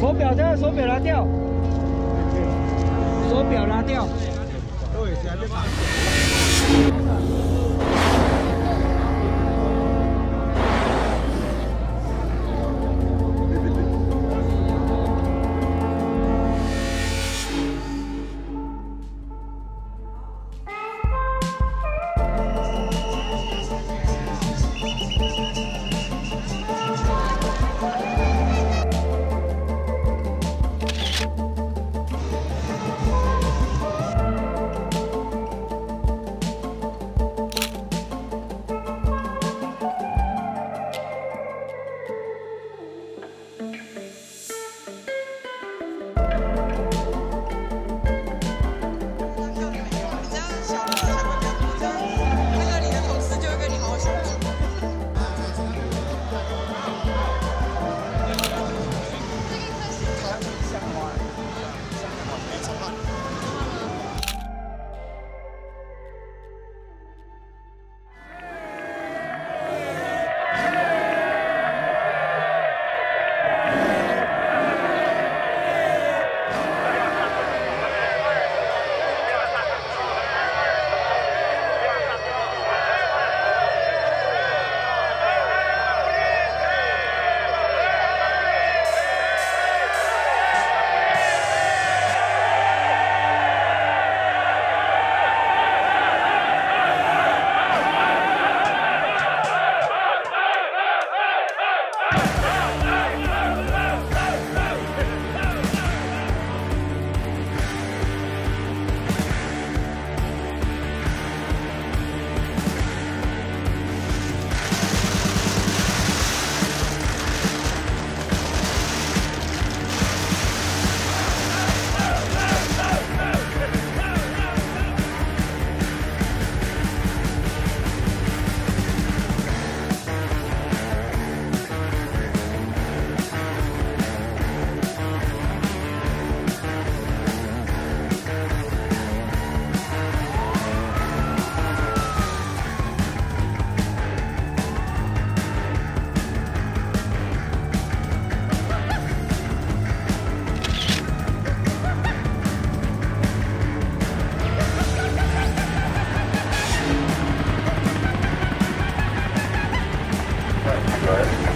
手表这样，手表拿掉，手表拿掉。对，but